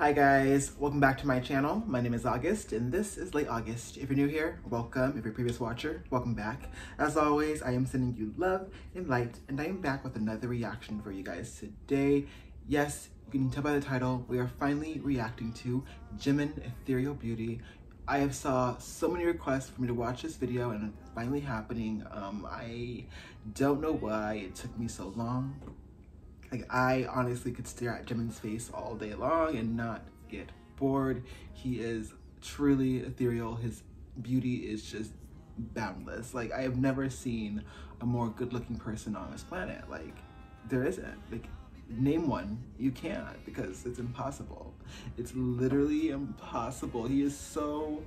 Hi guys, welcome back to my channel. My name is August and this is Late Auguste. If you're new here, welcome. If you're a previous watcher, welcome back. As always, I am sending you love and light and I am back with another reaction for you guys today. Yes, you can tell by the title, we are finally reacting to Jimin Ethereal Beauty. I have saw so many requests for me to watch this video and it's finally happening. Um, I don't know why it took me so long like I honestly could stare at Jimin's face all day long and not get bored. He is truly ethereal. His beauty is just boundless. Like I have never seen a more good looking person on this planet. Like there isn't. Like name one. You can't because it's impossible. It's literally impossible. He is so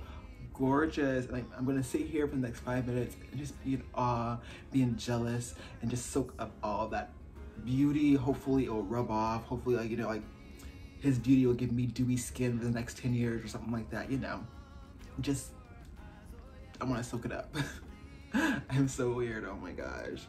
gorgeous. Like I'm gonna sit here for the next five minutes and just be in awe, being jealous, and just soak up all that beauty. Hopefully it will rub off. Hopefully like, you know, like his beauty will give me dewy skin for the next 10 years or something like that, you know. Just, I wanna soak it up. I'm so weird, oh my gosh.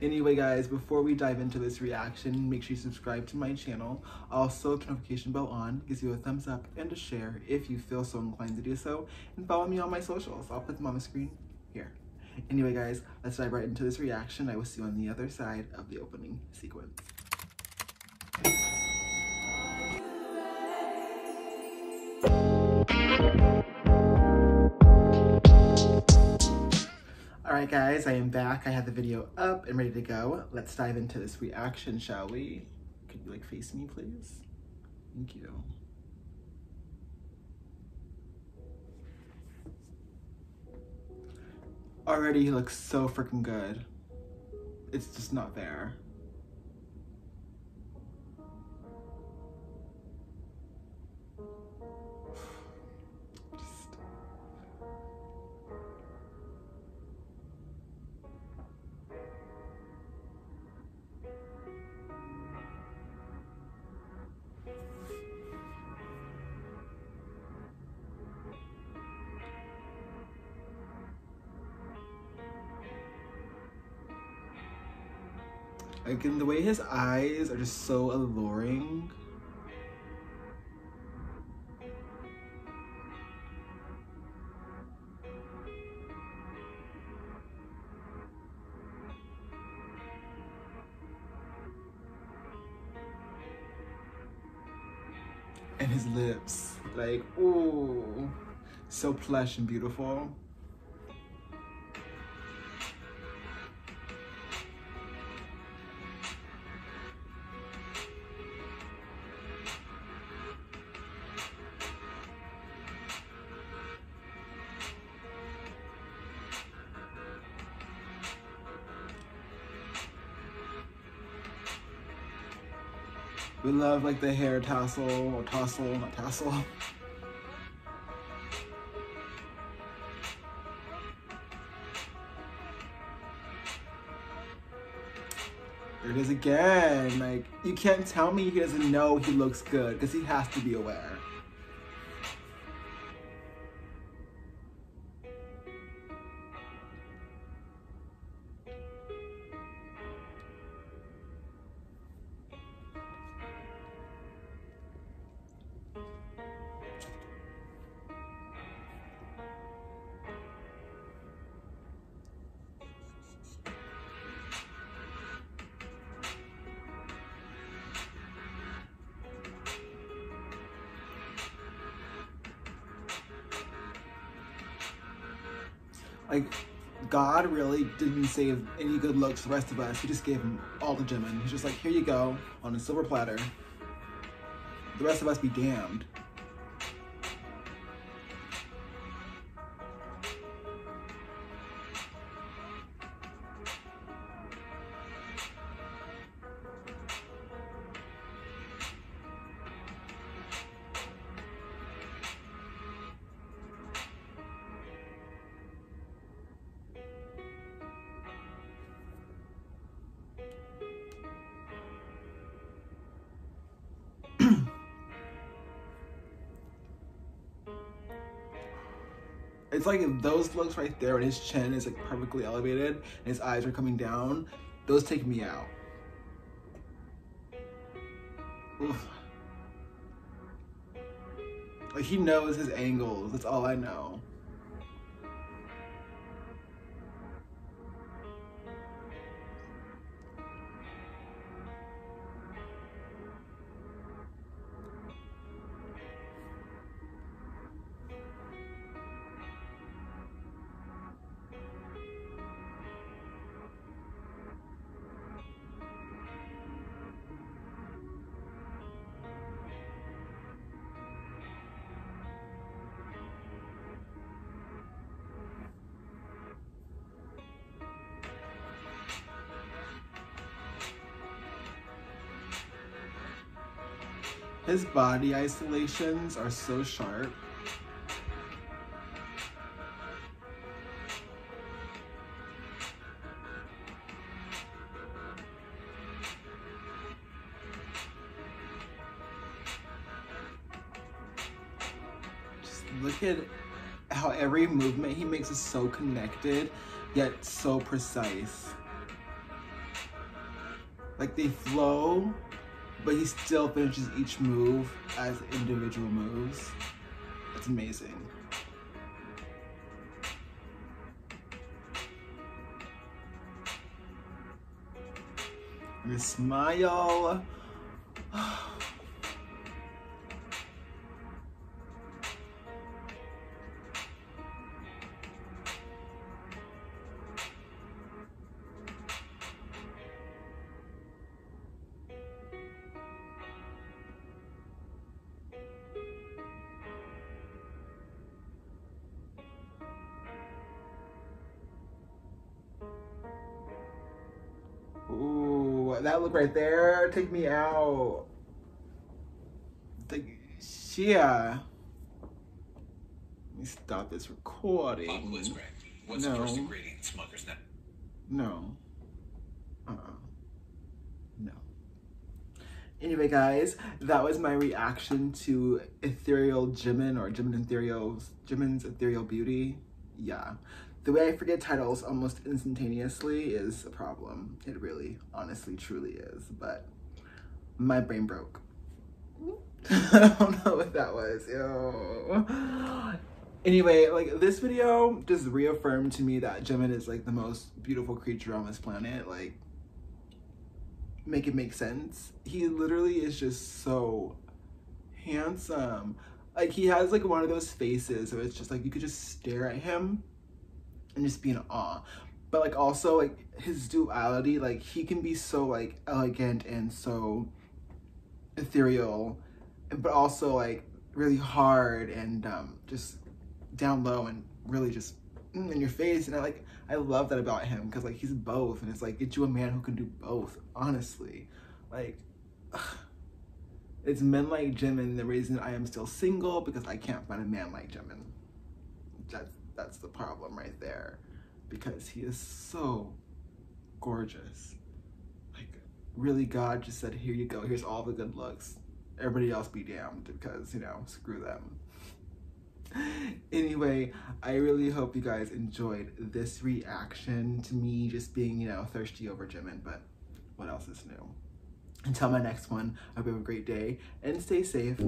Anyway guys, before we dive into this reaction, make sure you subscribe to my channel. Also, turn notification bell on, gives you a thumbs up and a share if you feel so inclined to do so. And follow me on my socials, I'll put them on the screen here. Anyway, guys, let's dive right into this reaction. I will see you on the other side of the opening sequence. Alright guys, I am back. I have the video up and ready to go. Let's dive into this reaction, shall we? Could you like face me, please? Thank you. Already he looks so freaking good. It's just not there. Like, in the way his eyes are just so alluring. And his lips, like, ooh, so plush and beautiful. We love like the hair tassel or tassel, not tassel. There it is again. Like, you can't tell me he doesn't know he looks good because he has to be aware. Like, God really didn't save any good looks for the rest of us. He just gave him all the Jimin. He's just like, here you go, on a silver platter. The rest of us be damned. It's like those looks right there when his chin is like perfectly elevated and his eyes are coming down, those take me out. Like he knows his angles. That's all I know. His body isolations are so sharp. Just look at how every movement he makes is so connected, yet so precise. Like they flow but he still finishes each move as individual moves. It's amazing. And smile. that look right there, take me out. The Shia. Let me stop this recording. What's no. the first ingredient Smucker's net? No. Uh-uh. No. Anyway, guys, that was my reaction to Ethereal Jimin or Jimin Ethereal, Jimin's Ethereal Beauty. Yeah the way I forget titles almost instantaneously is a problem. It really, honestly, truly is. But my brain broke. I don't know what that was. Ew. Anyway, like this video just reaffirmed to me that Jimin is like the most beautiful creature on this planet. Like, make it make sense. He literally is just so handsome. Like he has like one of those faces where it's just like you could just stare at him and just be in awe. But like also like his duality like he can be so like elegant and so ethereal but also like really hard and um just down low and really just mm, in your face. And I like I love that about him because like he's both and it's like get you a man who can do both honestly. Like ugh. It's men like Jimin the reason I am still single because I can't find a man like Jimin that's that's the problem right there because he is so gorgeous. Like, really, God just said, here you go, here's all the good looks. Everybody else be damned because, you know, screw them. anyway, I really hope you guys enjoyed this reaction to me just being, you know, thirsty over Jimin, but what else is new? Until my next one, I hope you have a great day and stay safe.